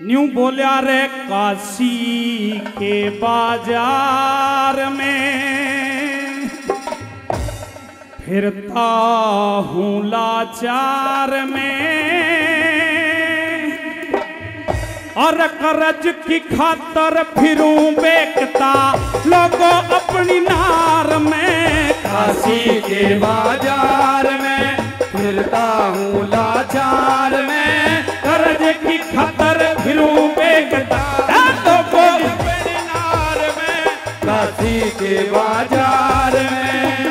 New बोलिया रे काशी के बाज़ार में। फिरता हूँ लाचार में। और करज की खातर फिरूं बेकता लोगों अपनी नार में। काशी के बाज़ार में फिरता हूँ लाचार में। काशी के बाज़ार में।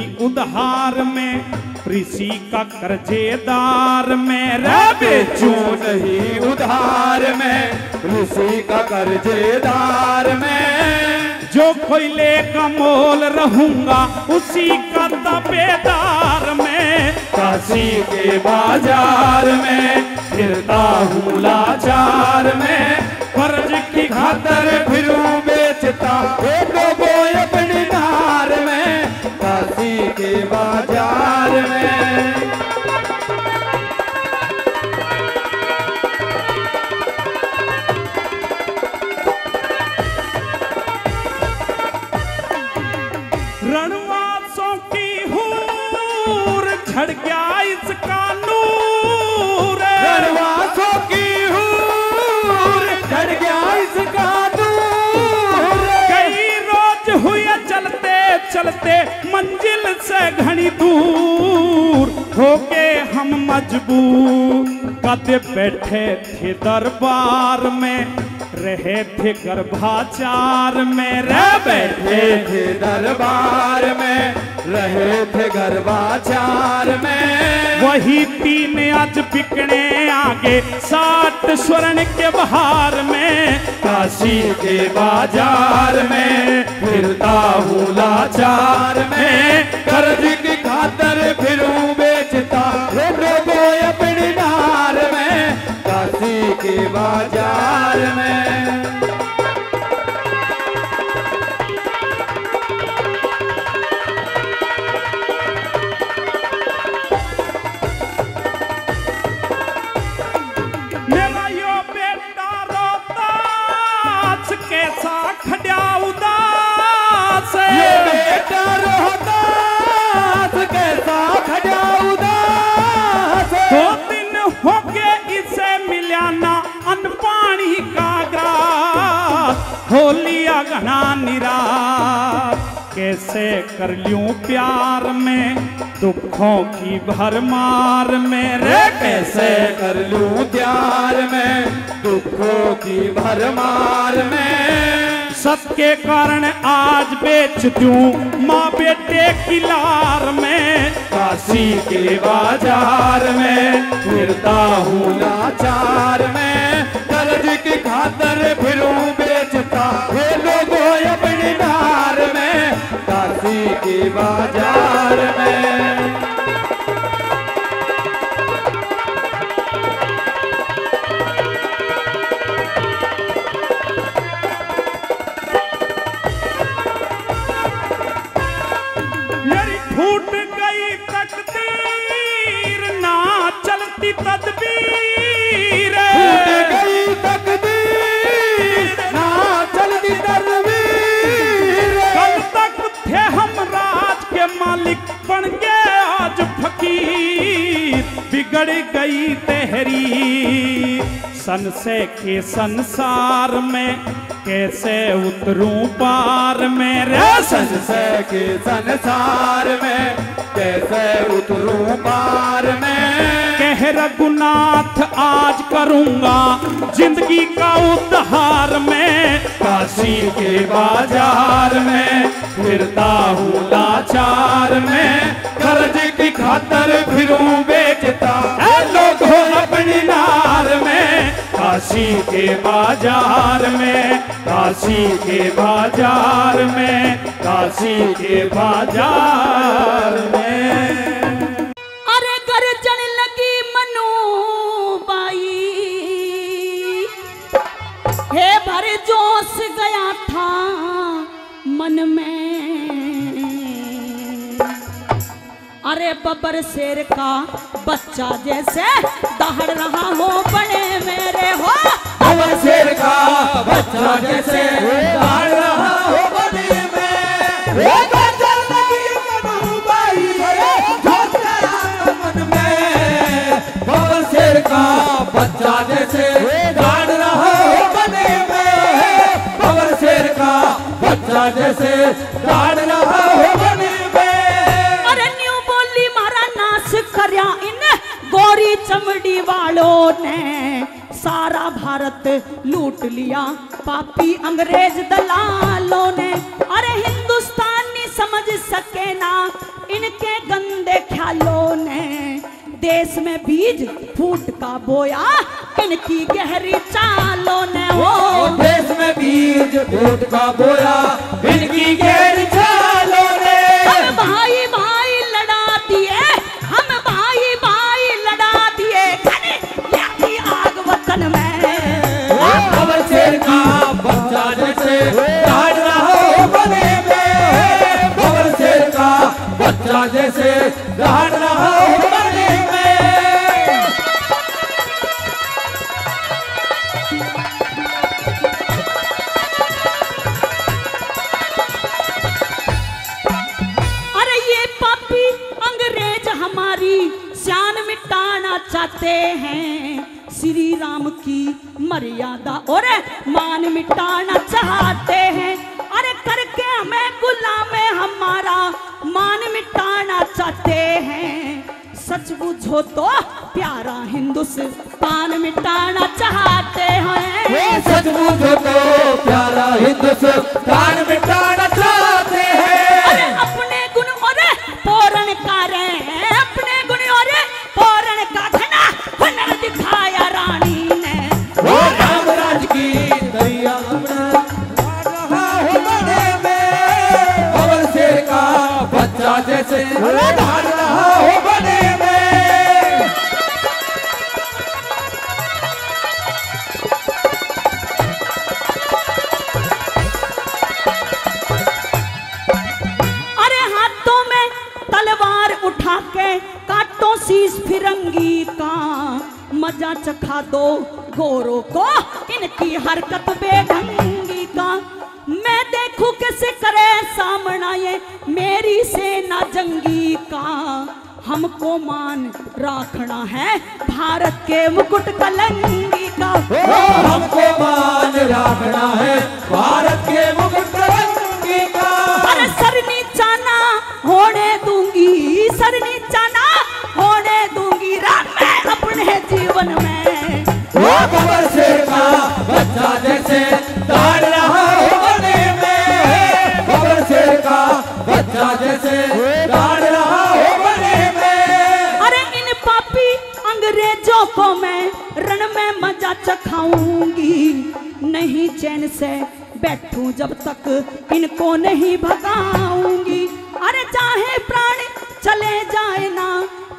नहीं उधार में, ऋषि का कर्जेदार मेरा बेचू बेचूं नहीं उधार में, ऋषि का कर्जेदार में। जो कोयले का मोल रहूँगा, उसी का तबेदार में। काशी के बाज़ार में फिरता हूँ लाचार में। कर्ज की खातर फिरूं बेचता के घनी दूर हो गए हम मजबूर कदे बैठे थे दरबार में, रहे थे गर्भाचार में। रह बैठे थे दरबार में, रहे थे गर्भाचार में। वही तीन आज बिकने आगे स्वर्ण के बहार में, काशी के बाज़ार में, फिरता हूँ लाचार में। कर्ज की खातर फिरूं बेचता अपनी नार में, काशी के बाज़ार में। घना निराश। कैसे कर लूँ प्यार में दुखों की भरमार में? रे, कैसे कर लूँ प्यार में दुखों की भरमार में? सबके कारण आज बेच दूँ माँ बेटे की लार में। काशी के बाज़ार में फिरता हूँ लाचार में। कर्ज की खातर फिरूं बेचता हे लोगों अपने नार में काशी के बाज़ार में। बिगड़ गई तेहरी। सन से के संसार में कैसे उतरूं पार में रे? संशय के संसार में कैसे उतरूं पार में? कह रघुनाथ आज करूँगा ज़िंदगी का उद्धार में। काशी के बाज़ार में फिरता हूँ बाज़ार में। कर्ज की खातर फिरूं बेचता। लोग अपनी नार में, काशी के बाज़ार में, काशी के बाज़ार में, काशी के बाज़ार में। बबर शेर का बच्चा जैसे दहड़ रहा हो बड़े मेरे हो। अमर शेर का बच्चा जैसे दहाड़ रहा हो बने का बच्चा जैसे रहा हो बने में शेर का बच्चा जैसे रहा वालों ने सारा भारत लूट लिया। पापी अंग्रेज़ दलालों ने, अरे हिंदुस्तानी समझ सके ना, इनके गंदे ख्यालों ने देश में बीज फूट का बोया। इनकी गहरी चालों ने हो देश में बीज फूट का बोया। इनकी गैर चालों श्री राम की मर्यादा। और मान मिटाना चाहते हैं। अरे, करके हमें गुलाम हमारा। मान मिटाना चाहते हैं। सच बुझो तो प्यारा हिंदुस्तान मिटाना चाहते हैं। सचमुच तो प्यारा हिंदुस्तान मिटाना फिरंगी का। मज़ा चखा दो गोरों को। इनकी हरकत बेढंगी मेरी सेना जंगी का हमको मान रखना है। भारत के मुकुट कलंगी का हमको मान रखना है। भारत के मुकुट कलंगी का। अरे सर नीचा ना होने दूँगी। सर नीचा ना होने दूँगी। राम मैं अपने जीवन में। वो कमर शेर का बच्चा जैसे चखाऊँगी। नहीं चैन से बैठूं जब तक इनको नहीं भगाऊँगी। अरे चाहे प्राण चले जाए ना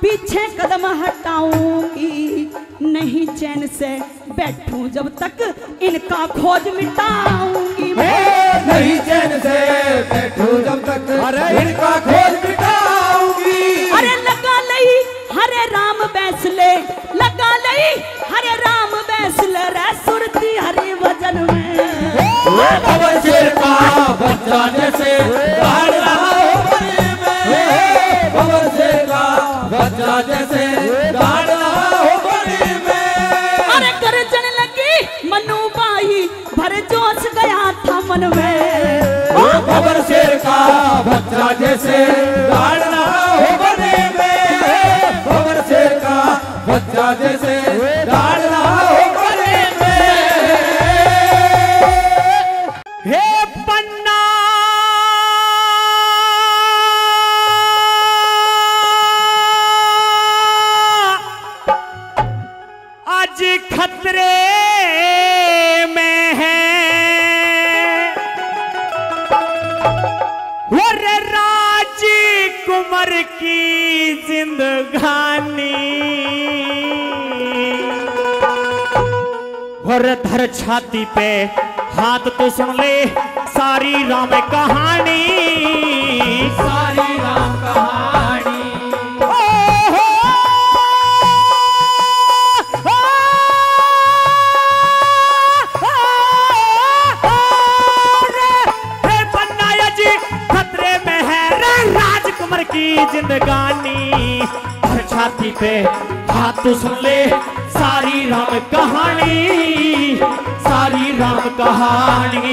पीछे कदम हटाऊँगी। नहीं चैन से बैठूं जब तक इनका खोज मिटाऊँगी। नहीं चैन से बैठू जब तक अरे इनका खोज मिटाऊँगी। अरे लगा लई हरे राम बैसले। लगा लई हरे राम बैसले रे सुरती हरे वज़न में। वो शेर का बच्चा जैसे दहाड़ रहा हो में। शेर का बच्चा जैसे दहाड़ रहा हो बने में। अरे गर्जन लगी मनु बाई भर जोश गया था मन में। वो शेर का बच्चा जैसे दहाड़ पे हाथ तो सुन ले सारी राम कहानी। सारी राम कहानी। बन्नाया जी खतरे में राजकुमार की जिंदगानी। छाती पे हाथ तो सुन ले। सारी राम कहानी सारी राम कहानी।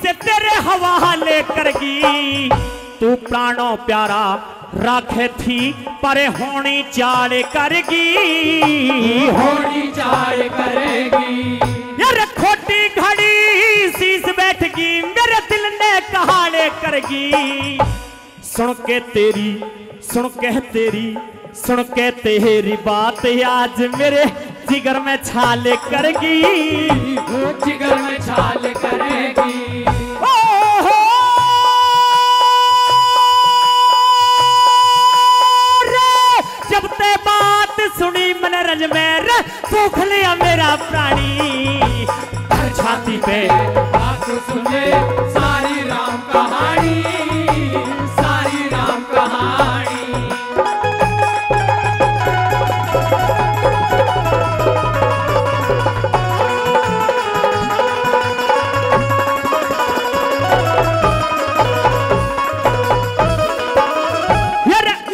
इसे तेरे हवाले करगी। तू प्राणों प्यारा राखे थी पर होनी चाल करगी। होनी चाल करेगी। यार खोटी घड़ी शीस बैठगी मेरे दिल ने कहाले करगी। सुन के तेरी सुन के तेरी सुन के तेरी बात आज मेरे जिगर में छाले करगी। जिगर में छाल करेगी। रज में रे लिया मेरा प्राणी। छाती पे बात सुने, सारी राम कहानी, सारी राम कहानी।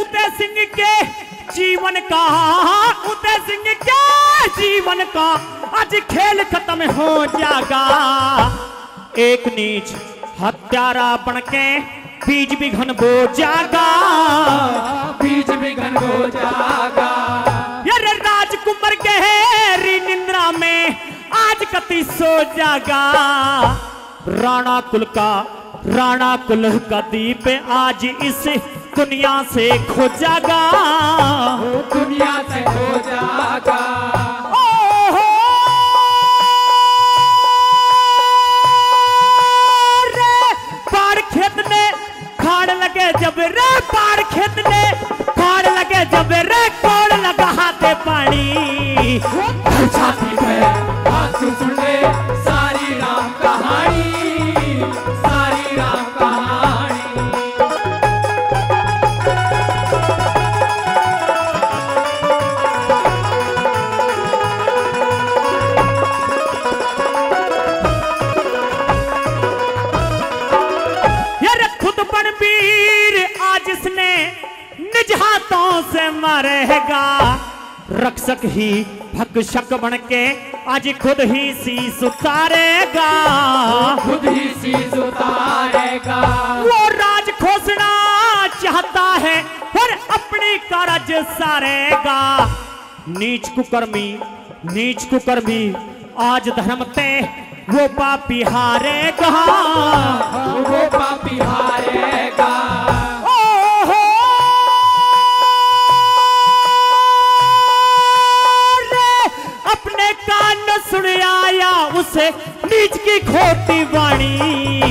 उदय सिंह के जीवन का। आज खेल खत्म हो जाएगा। एक नीच हत्यारा बन के बीज भी घन बो जागा बीज बिघन हो जागा अरे राजकुमार के हेरी निंद्रा में आज कति सो जागा राणा कुल का राणा कुल का दीप आज इस दुनिया से खो जागा दुनिया से हो जागा जब रे लगे जब रे कोड़ लगा हाथे पानी छाती पे। से मरेगा रक्षक ही भक्षक बन के आज खुद ही शीस उतारेगा। खुद ही शीश उतारेगा। वो राज खोसना चाहता है और अपनी कारज सारेगा। नीच कुकर्मी नीच कुकर्मी आज धर्म ते वो पापी हारेगा। वो पापी हारेगा। आया उसे नीच की खोटी वाणी।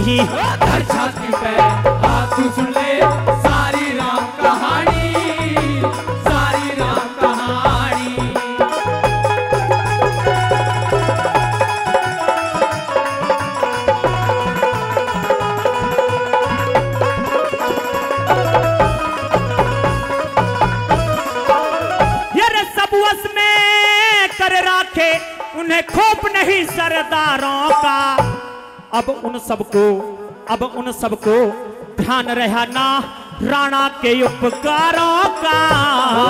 ही छाती पे हाथ सुन ले नहीं सरदारों का। अब उन सबको, अब उन सबको ध्यान रहा ना राणा के उपकारों का।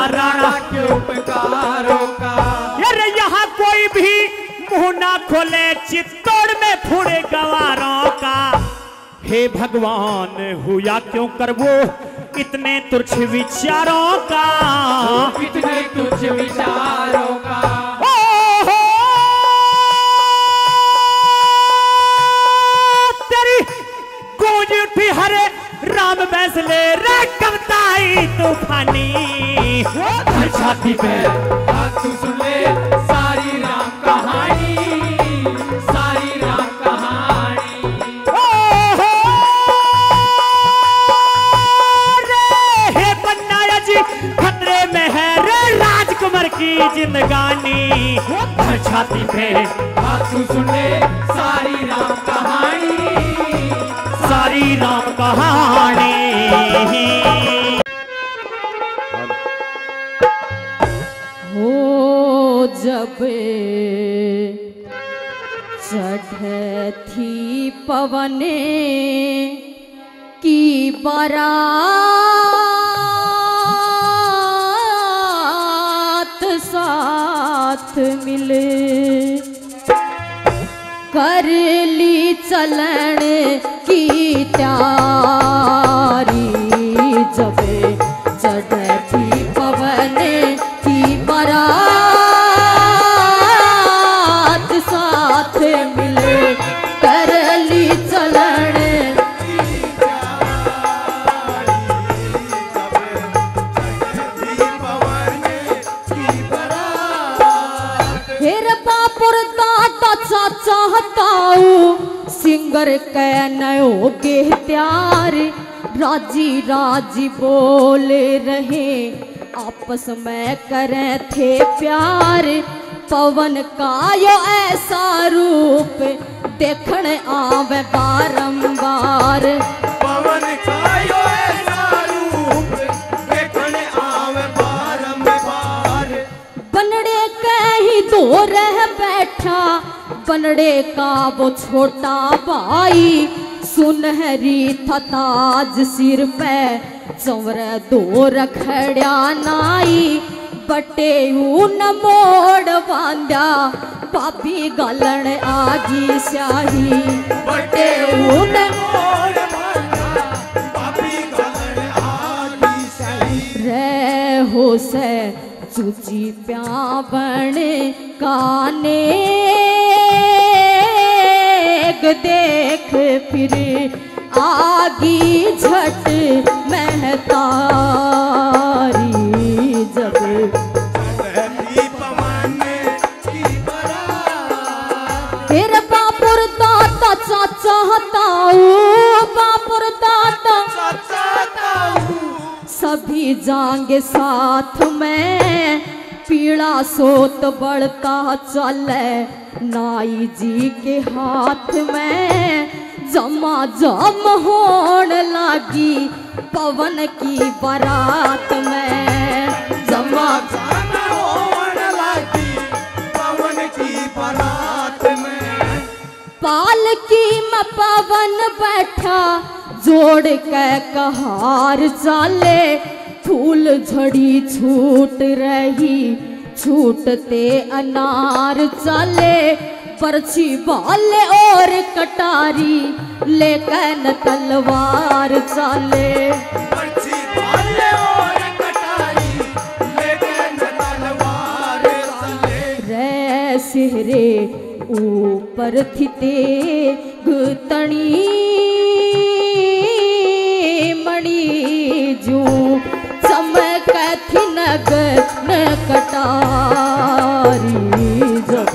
राणा के उपकारों का। यार यहाँ कोई भी मुँह ना खोले, चित्तौड़ में फूड़े गवारों का। हे भगवान हुआ क्यों कर वो इतने तुच्छ विचारों का? कितने तुच्छ विचारों का। बैस ले रे कविताई तूफानी। छाती पे हाथ तू सुन ले सारी राम कहानी सारी राम कहानी। ओ हो रे हे पन्नाया जी खतरे में है रे राजकुमार की जिंदगानी। छाती पे हाथ तू सुन ले सारी राम कहानी। राम कहानी। हो जब चढ़ थी पवने की बारात साथ मिले। कर ली चलन की त्यारी हताऊ सिंगर कै नयो के त्यार राज़ी राज़ी बोले रहे आपस में करें थे प्यार। पवन का यो ऐसा रूप देखने आवे बारंबार। पवन कायो ऐसा रूप देखने आवे बारंबार। बनड़े कहीं दो रह बैठा बनड़े का वो छोटा भाई। सुनहरी थताज सिर पे चवर दो रखड़िया नाई। बटे ऊन मोड़ बांध्या पापी गलन आगी स्याही। बटे ऊन और माता पापी गलन आगी सही रे हो से चूची प्यावण काने। देख फिर आगी झट जाएँगे साथ में। पीड़ा सोत बढ़ता चले, नाई जी के हाथ में। जमा जम होन लगी पवन की बारात में। जमा जाना होवन लगी पवन की बारात में। पालकी में पवन बैठा, जोड़ के कहार चाले। फूल झड़ी छूट रही छूटते अनार चाले। परछी बाले और कटारी लेकिन तलवार चले। सिहरे ऊपर थिते गुतणी मणि जू चमक थी नग न कटारी। जब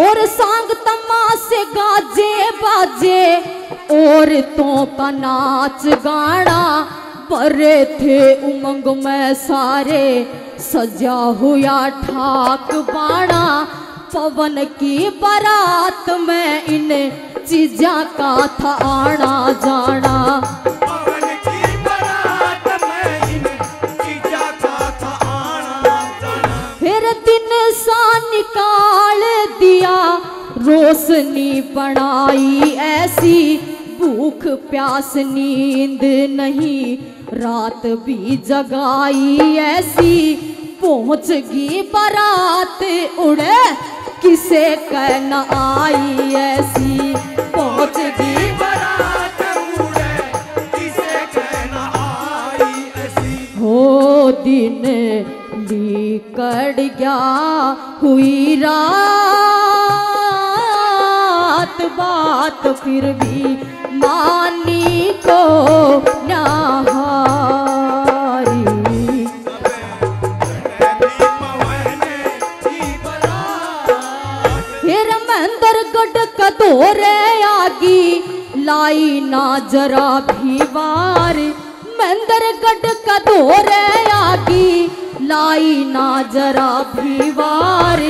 और सांग तमाशे गाजे बाजे औरतों का नाच गाना। परे थे उमंग में सारे सजा हुआ ठाक बाणा। पवन की बारात में इन चीजा का था आना जाना। पवन की बारात में इन चीजा का था आना जाना। फिर दिन सा निकाल दिया रोशनी बनाई ऐसी। भूख प्यास नींद नहीं, रात भी जगाई ऐसी। पहुँच गई बारात, उड़े किसे कहना आई ऐसी। पहुँच सोच दी बारात, उड़े किसे कहना आई ऐसी। हो दिन लिकड़ गया, हुई रात, बात फिर भी फिर आगी लाई ना जरा भी वार। मंदर गड कदोरे आगी लाई ना जरा भी वार।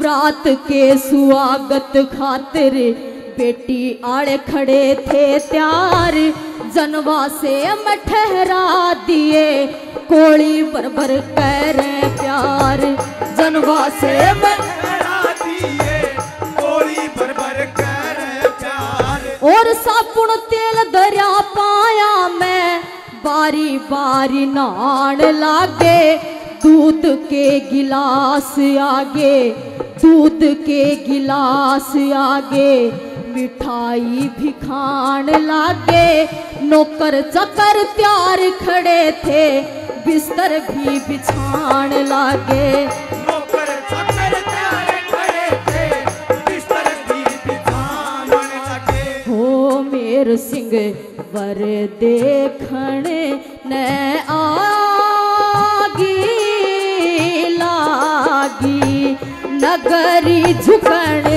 ब्रात के स्वागत खातिर बेटी आड़े खड़े थे त्यार जनवा से ठहरा दिए, कोड़ी बरबर कर प्यार। जनवा से भर भर और सापुन तेल दरिया पाया मैं, बारी बारी नान लागे, दूध के गिलास आगे, दूध के गिलास आगे। मिठाई भी खान लागे नौकर चकर त्यार खड़े थे बिस्तर भी बिछान लागे। नौकर चाकर प्यारे खड़े थे बिस्तर भी बिछाने लगे। हो मेर सिंह वर देखण न आगी लागी। नगरी झुकण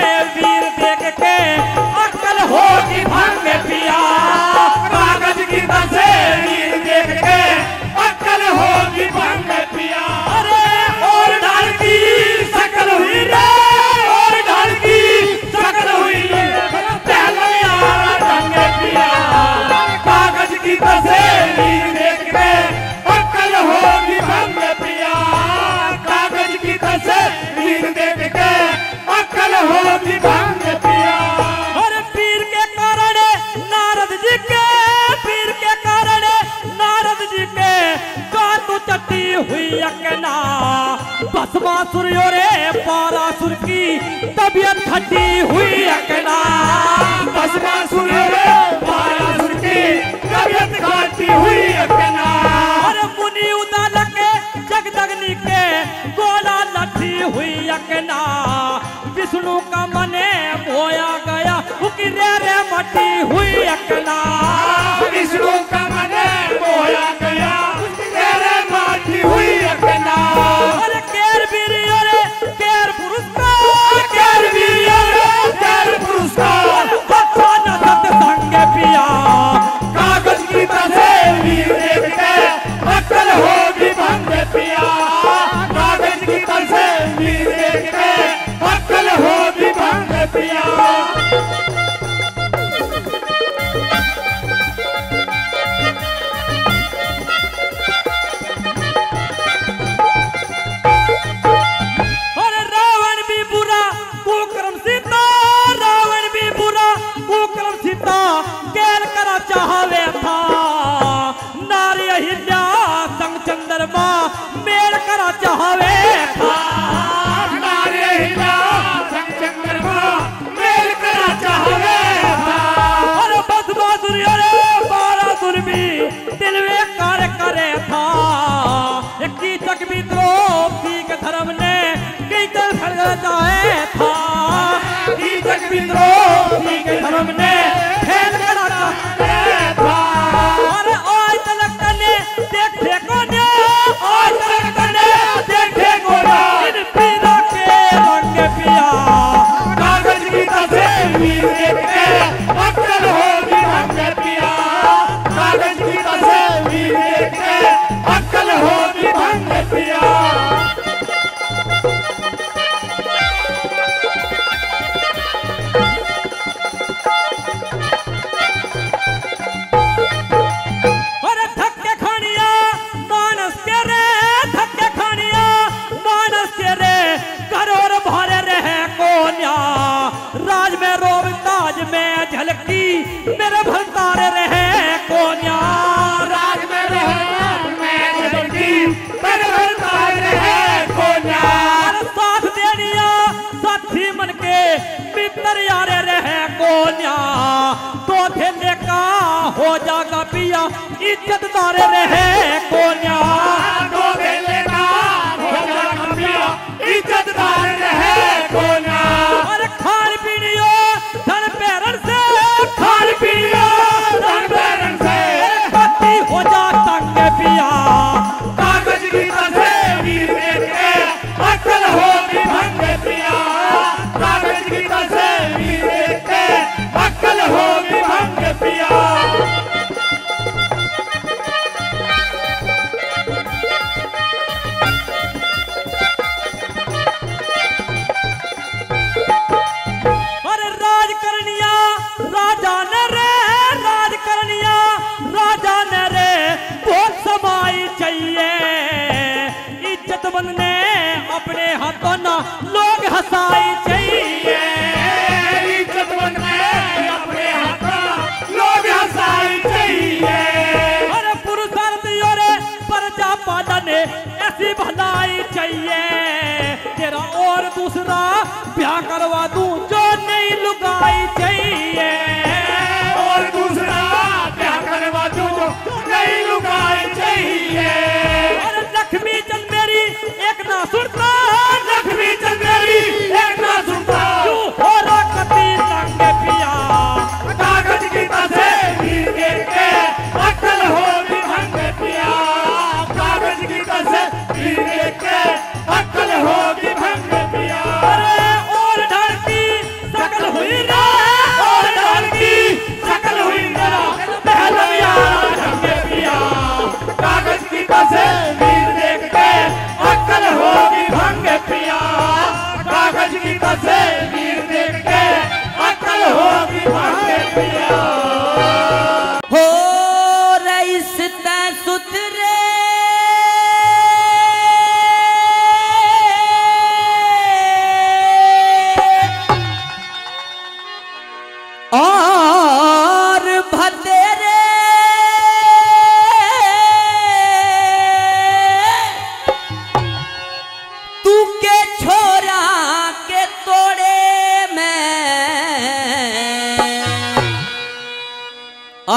तस्वीर देख के अकल होगी भंग पिया। सूर्यो रे, पारासुर की तबियत खट्टी हुई अकना सूर्यो रे, पारासुर की तबियत खट्टी हुई अकना अरे मुनि उदाल के, जगदग्नि के गोला लठी हुई अकना विष्णु का मने मोया गया रे मटी हुई अकना विष्णु का एक कीचक भी द्रौपदी के धर्म ने कई तर खड़गा चाहे था कीचक भी द्रौपदी के धर्म ने भैया तेरा और दूसरा ब्याह करवा दूँ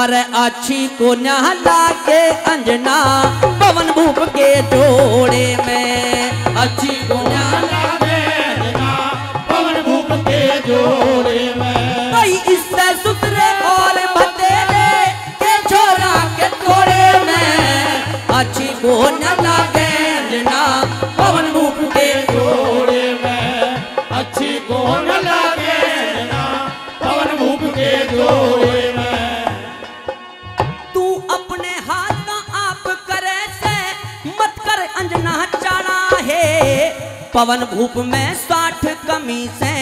अरे अच्छी को नहला के अंजना, पवन भूप के जोड़े में। अच्छी को पवन भूप के जोड़े में। कई इससे सुतरे और के छोरा के तोड़े में। अच्छी को नहला के पवन भूप में साठ कमी से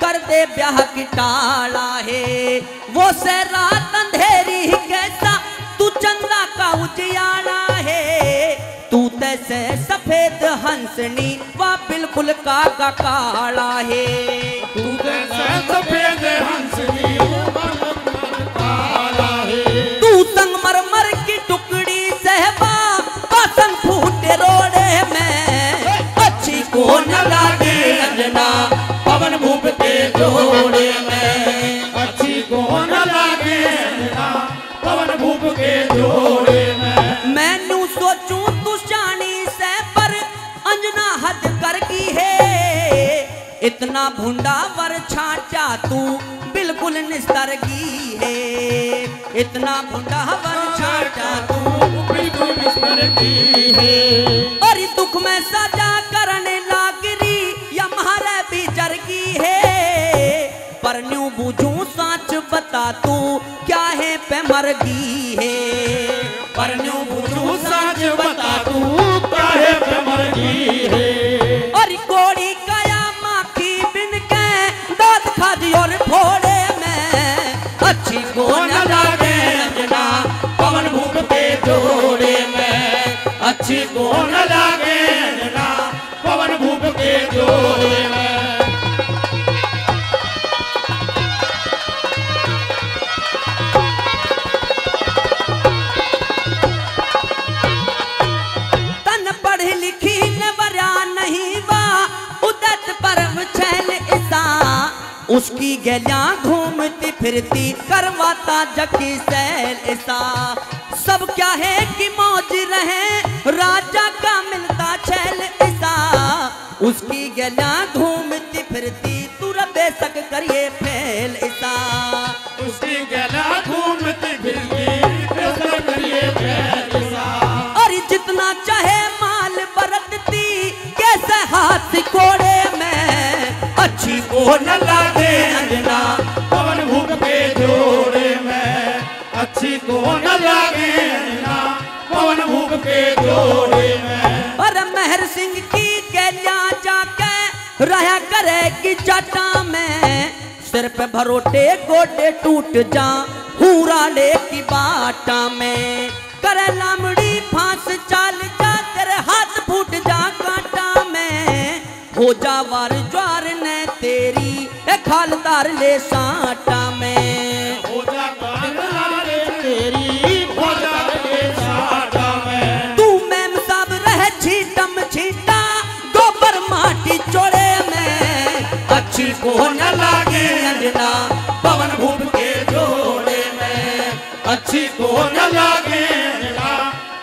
कर दे ब्याह की टाला है। वो से रात अंधेरी ही कैसा तू चंदा का उजियाला है। तू तैसे सफ़ेद हंसनी वा बिल्कुल का का काला है। तू तैसे सफ़ेद हंसनी तू संगमरमर की टुकड़ी सहबा पसंद फूटे रोड़े में इतना भुंडा वर छाचा तू बिल्कुल निस्तर की है। इतना भुंडा वर छाचा तू बिल्कुल निस्तर की है। और दुख में सजा करने लागरी या महारे भी जरगी है। पर न्यू बुझू सांच बता, तू क्या है पे मरगी है? पर न्यू बुझू सांच बता, तू क्या है पे मरगी है? गलियाँ घूमती फिरती करवाता जकी सैल ऐसा सब क्या है कि मौज रहे राजा का मिलता छैल ऐसा उसकी गलियाँ घूमती फिरती तू बेशक करिए फैल ऐसा उसकी गला घूमती फिरती बेसर करिए फैसला और जितना चाहे माल बरतती कैसे हाथ कोड़े में। अच्छी को के और मेहर सिंह की गैया जाके रहा करेगी जटा में। सिर भरोटे गोटे टूट जा पूरा ले की बाटा में। करे लामड़ी फांस चाल जा, तेरे हाथ फूट जा काटा में। हो जा वार ज्वार ने तेरी खालदार ले साटा में। न लागे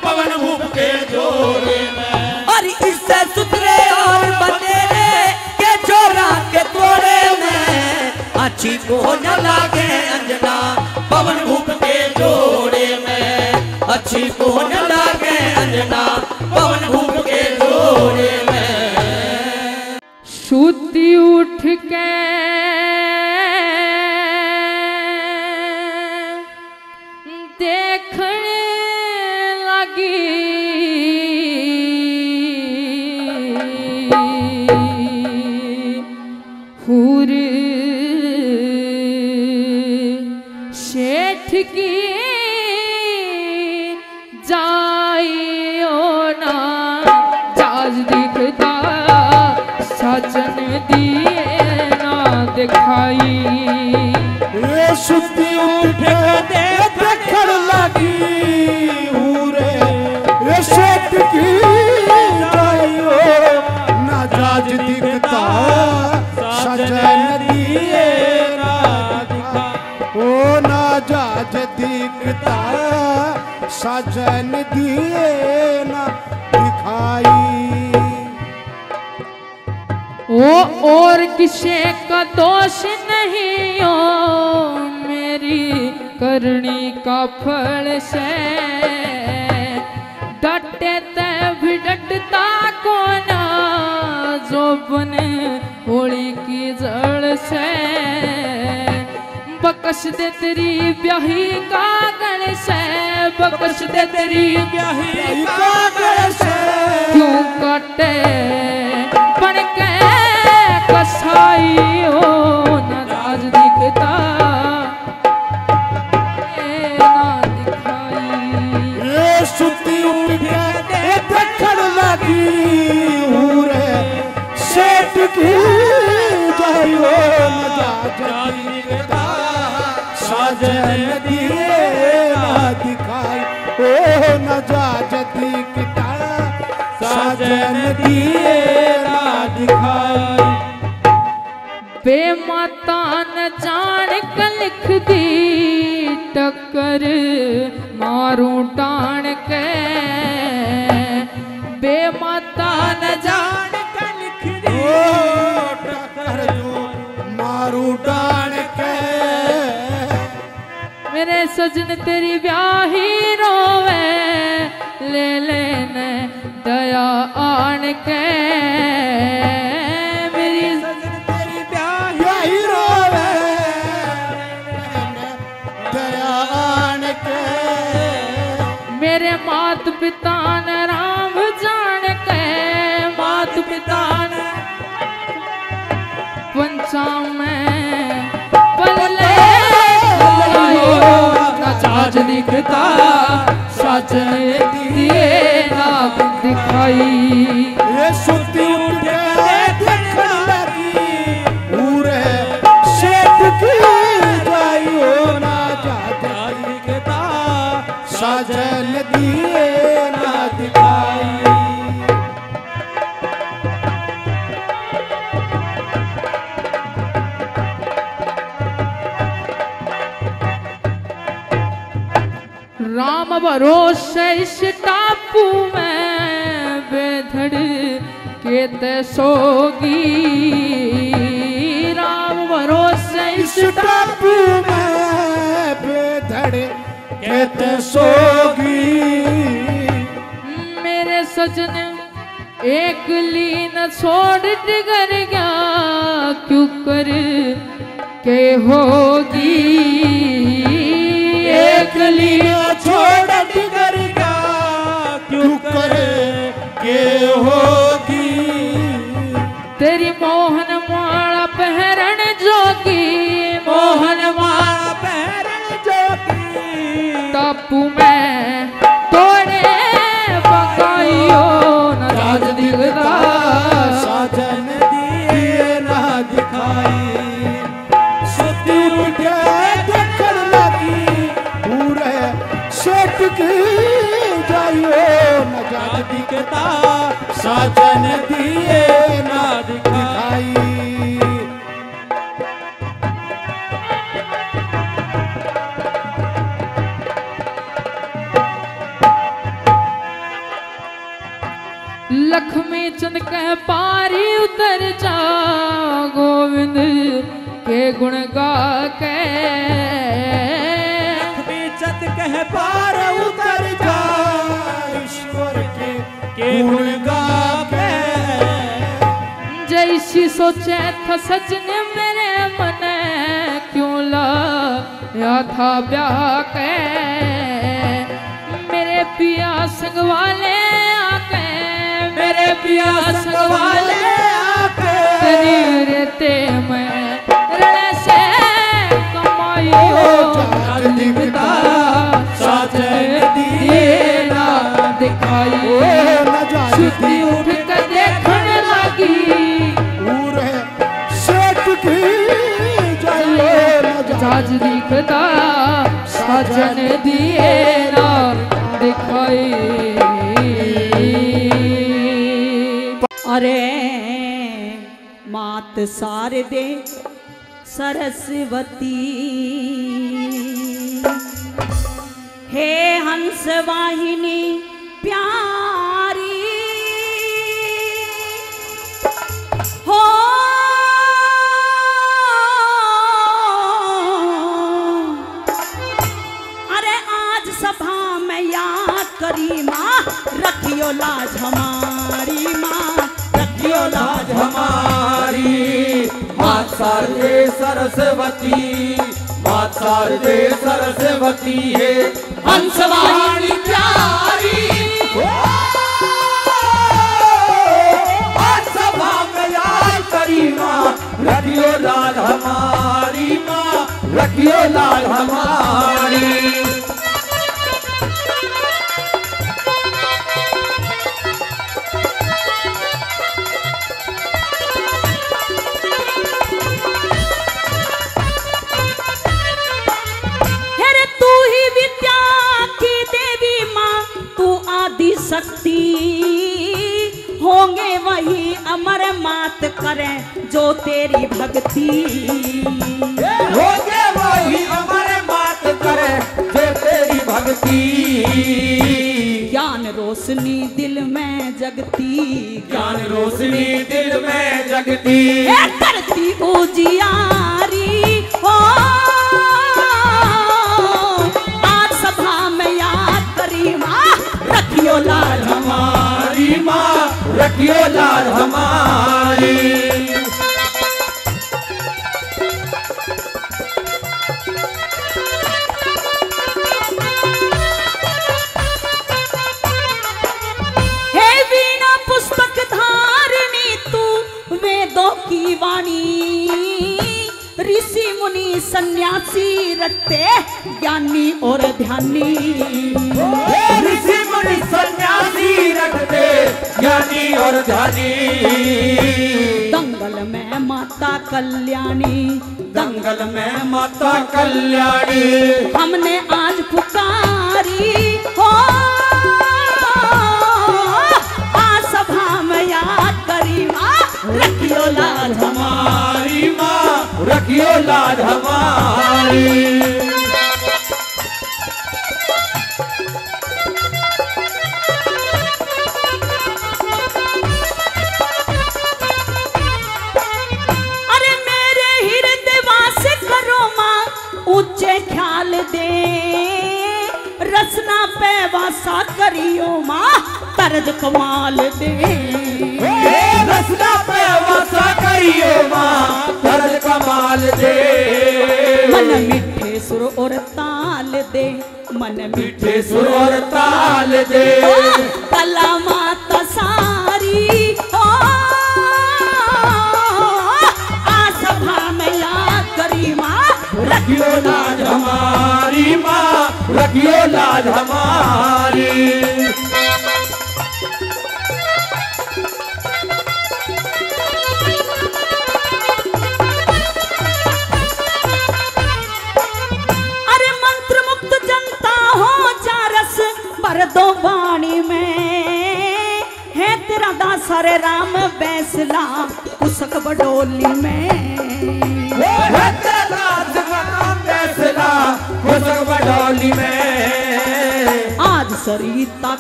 पवन भूख के जोड़े में। और इससे सुथरे और बतेरे के चोरा के तोड़े में। अच्छी को न लागे अंजना पवन भूख के जोड़े में। अच्छी को न लागे अंजना पवन भूख के जोड़े में। सुती उठ का फल से। डटे ते भी डटता को ना जो बने होली की जड़ से। बकस दे तेरी ब्याही का गण से। बकस दे तेरी ब्याही का गण से। क्यों कटे? बन के कसाई हो, नाराज़ दिखता की जाइयो न दिखाई ओ न जाजती किता साजन दिए ना न जान क लिख दी टक्कर, मारूं टाण सजन तेरी ब्याही रोवे। ले लेने दया आन के। ना चाच दिखता सच दिए ना भरोसे इस टापू में बेधड़ के ते सोगी। राम भरोसे इस टापू में बेधड़ कहते सोगी। मेरे सजन एक लीन छोड़ डिगर गया, क्यों कर के होगी? साजन दिए ना दिखाई लक्ष्मी चंद कह पारी उतर जा गोविंद के गुण गा के। बेचत कह पार उतर जा ईश्वर के के गुण जैसी सोचे था सजन मेरे मन क्यों ला या था ब्याह के? मेरे पिया संग वाले आके मेरे पिया संग वाले आके। तेरी रेते में रण से दिए ना दिखाइयो साज दिखता साजन दिए ना दिखाई। अरे मात शारदे सरस्वती। हे हंस वाहिनी रखियो लाज हमारी माँ रखियो लाज हमारी। माँ शारदे सरस्वती माँ शारदे सरस्वती है। हंसवाणी प्यारी। माता कल्याणी। हमने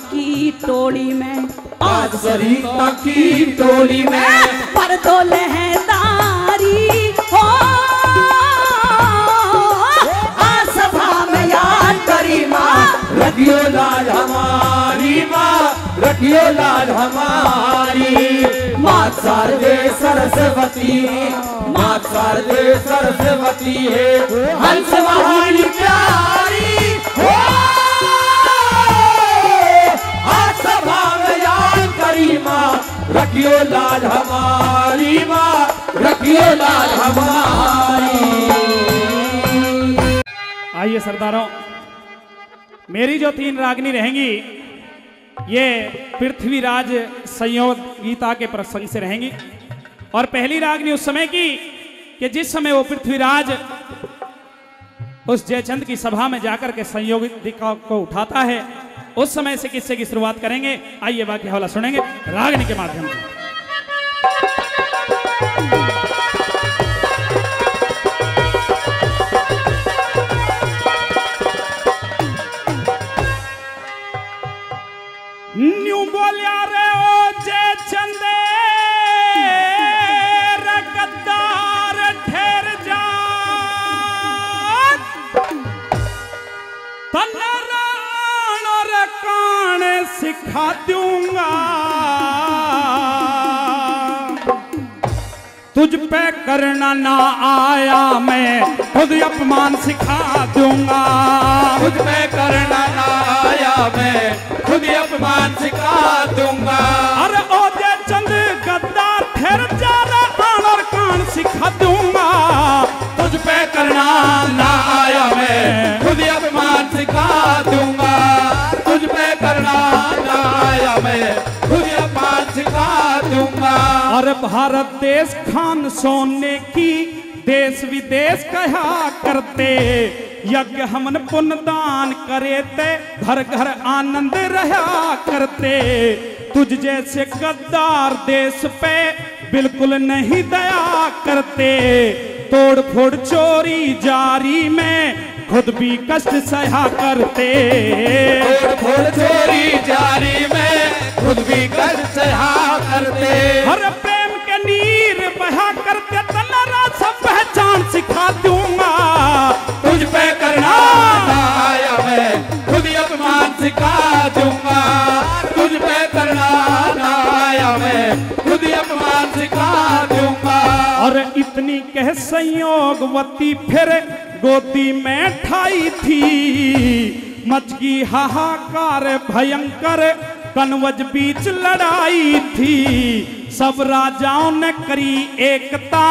की टोली में। आज सरिता की टोली में। पर दो लहदारी हो। आ सभा में याद करी माँ। रखियो लाल हमारी माँ रखियो लाल हमारी। माँ शारदे सरस्वती माँ शारदे सरस्वती है। हंस महानी प्यारी। रखियो लाज हमारी माँ, रखियो लाज हमारी। आइए सरदारों, मेरी जो तीन रागनी रहेंगी, ये पृथ्वीराज संयोग गीता के प्रसंग से रहेंगी। और पहली रागनी उस समय की, कि जिस समय वो पृथ्वीराज उस जयचंद की सभा में जाकर के संयोग को उठाता है उस समय से किस्से की शुरुआत करेंगे? आइए बाकी हवाला सुनेंगे रागनी के माध्यम से। न्यू बोलिया जा सिखा दूँगा। तुझ पे करना ना आया मैं खुद अपमान सिखा दूँगा। तुझ में करना ना आया मैं खुद अपमान सिखा दूँगा। अरे ओ जय चंद गद्दार फिर जा रे और कान सिखा दूँगा। तुझ पे करना ना आया मैं खुद अपमान सिखा दूँगा। और भारत देश, खान सोने की देश विदेश कहा करते। यज्ञ हमन पुण्य दान करे ते, घर घर आनंद रहा करते। तुझ जैसे गद्दार देश पे बिल्कुल नहीं दया करते। तोड़ फोड़ चोरी जारी में खुद भी कष्ट सहा करते। तोड़ फोड़ चोरी जारी में खुद भी कर सहा करते। हर प्रेम के नीर बहा करते तलरा सब पहचान सिखा दूँगा। तुझ पे करना आया मैं खुद अपमान सिखा दूँगा। तुझ पे करना आया मैं खुद अपमान सिखा दूँगा। और इतनी कह संयोगवती फिर गोदी में ठाई थी। मचगी हाहाकार भयंकर कनवज बीच लड़ाई थी। सब राजाओं ने करी एकता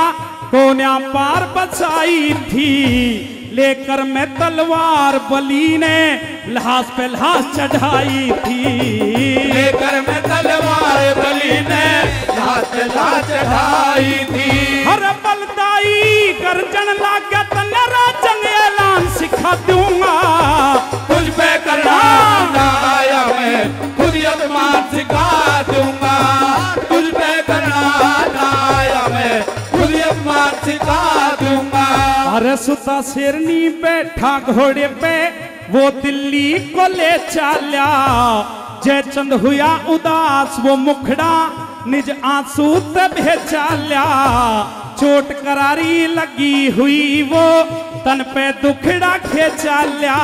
कोन्या पार बचाई थी। लेकर मैं तलवार बली ने लाश पे लाश चढ़ाई थी। लेकर मैं तलवार बलि ने लात ला चढ़ाई थी। हर बलदाई गर्जन लागा तनरा जंग ऐलान सिखा दूँगा। तुझ पे करना आया मैं ही सिखा दूँगा। तुझ पे करना मैं। ही अपमान सिखा दूँगा। अरे सुता शेरनी बैठा घोड़े पे, वो दिल्ली को ले चाल्या। जयचंद हुआ उदास, वो मुखड़ा निज आँसू ते भेचाल्या। चोट करारी लगी हुई वो, तन पे दुखड़ा खेचाल्या।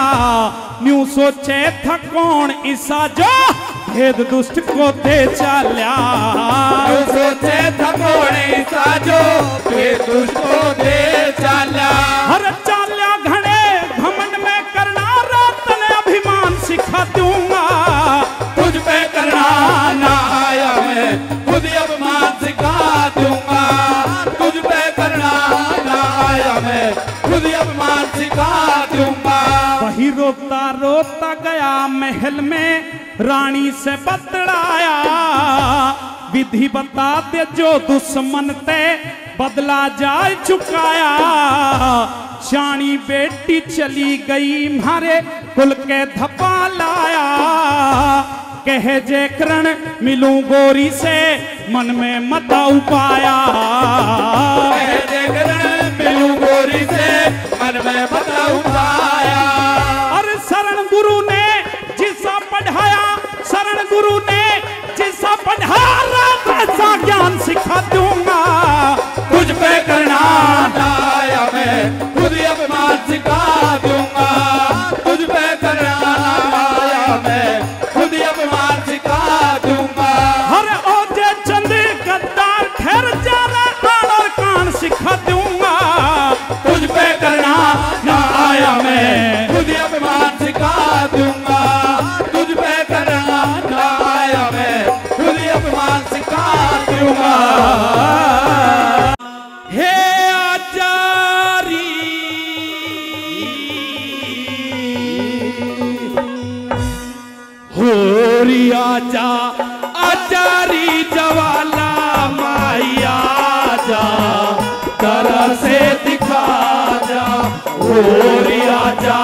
न्यू सोचे था कौन ईसा जो? भेद दुष्ट को ते चाल्या सोचे थकोड़े साजो भेद दुष्ट को ते चाल्या। हर चाल्या रोता रोता गया महल में, रानी से बतड़ाया। विधि बता दे जो दुश्मन ते, बदला जाए चुकाया। शानी बेटी चली गई मारे कुल के धपा लाया। कहे जे करण, मिलूं गोरी से, मन में मता उपाया। कह जे करण, मिलू गोरी से, मन में बताऊँ पाया और शरण गुरु ने जिसा पढ़ाया, शरण गुरु ने जिसा पढ़ाया ऐसा ज्ञान सिखा दूँगा। तुझ पे करना मैं, खुद अपमान सिखा दूँगा। तुझ हे आचारी। होरी आजा आचारी जवाला माया जा तरह से दिखा जा। होरी आजा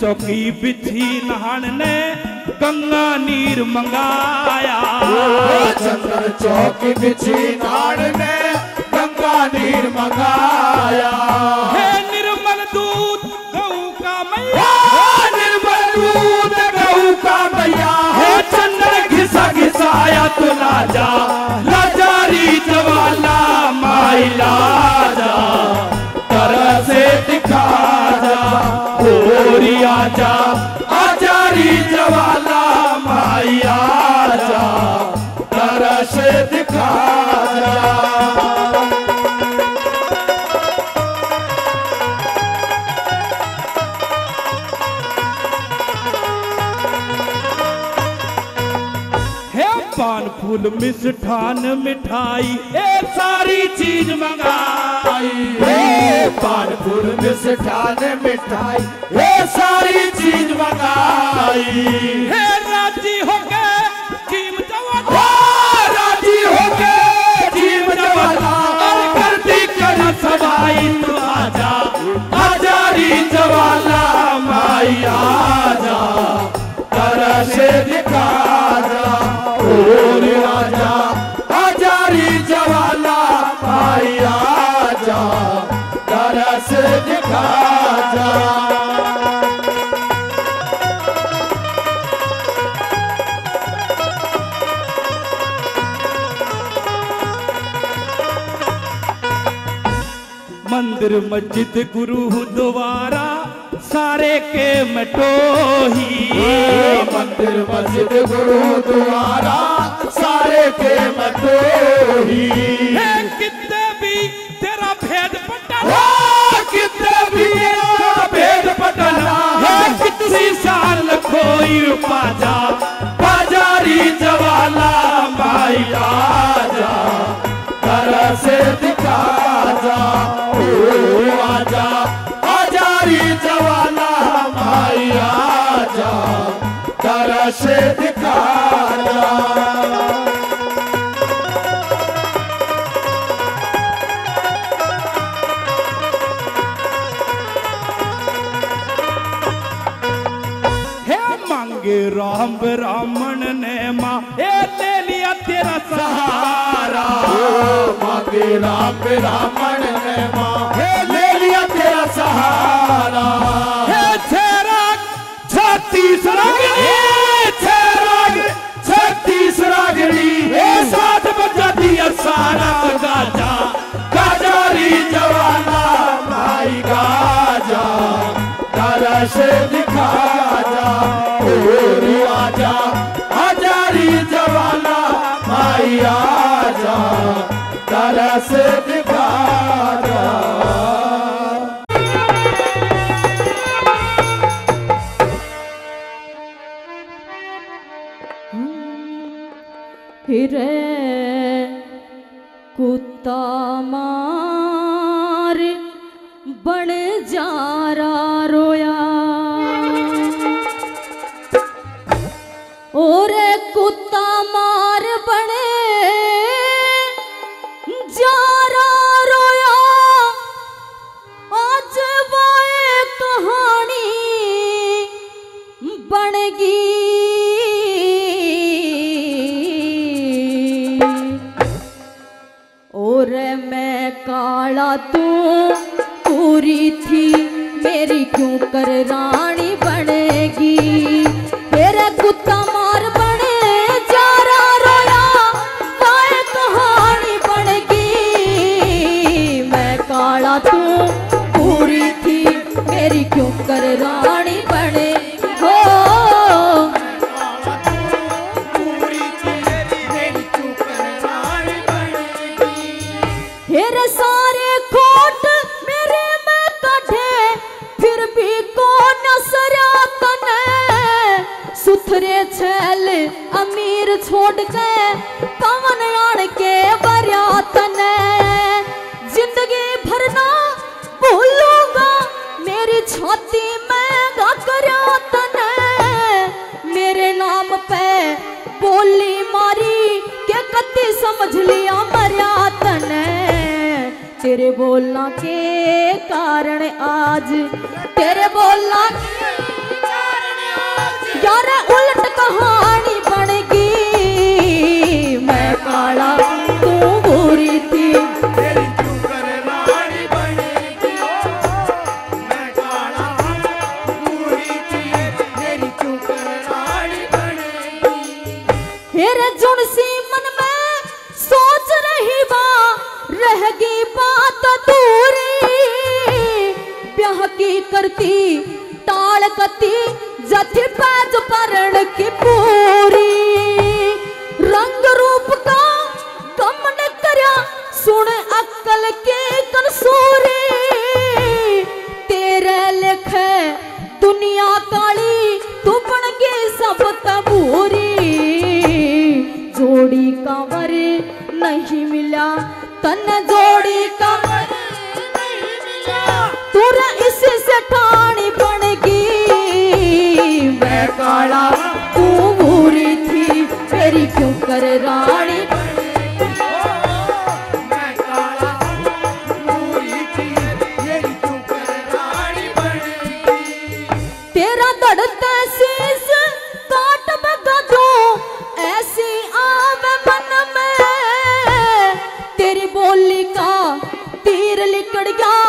चौकी बिछी नहान ने गंगा नीर मंगाया। चंदन चौक बिछी नाड़ ने गंगा नीर मंगाया। हे निर्मल दूत गऊ का मैया। निर्मल दूध गऊ का मैया। हे चंदन घिसा घिसाया तू लाजा। लाचारी जवाला माई लाजा। तरह से दिखा होरी आजा आचारी जवाला माई आजा तरस दिखा जा। मिष्ठान मिठाई ए सारी चीज़ मंगाई। मिष्ठान मिठाई ए सारी चीज़ मंगाई। हे राज़ी हो मंदिर मस्जिद गुरु द्वारा सारे के मटोही। मंदिर मस्जिद गुरुद्वारा सारे के मतोही हे कितने भी तेरा भेद पटा कितने भी तेरा भेद पटना कितनी साल खोई पाजा बाजारी जवाला माई आजा तरह से दिखा जा। आजा आजा री राम ब्राह्मण ने माँ ले लिया तेरा सहारा। मांगे राम ब्राह्मण हे सहारा तेरे बोलना के कारण आज? तेरे बोलना यार, उलट कहानी बन मैं काला तू बुरी कती ताल कती जथी बाज परण की पू लड़का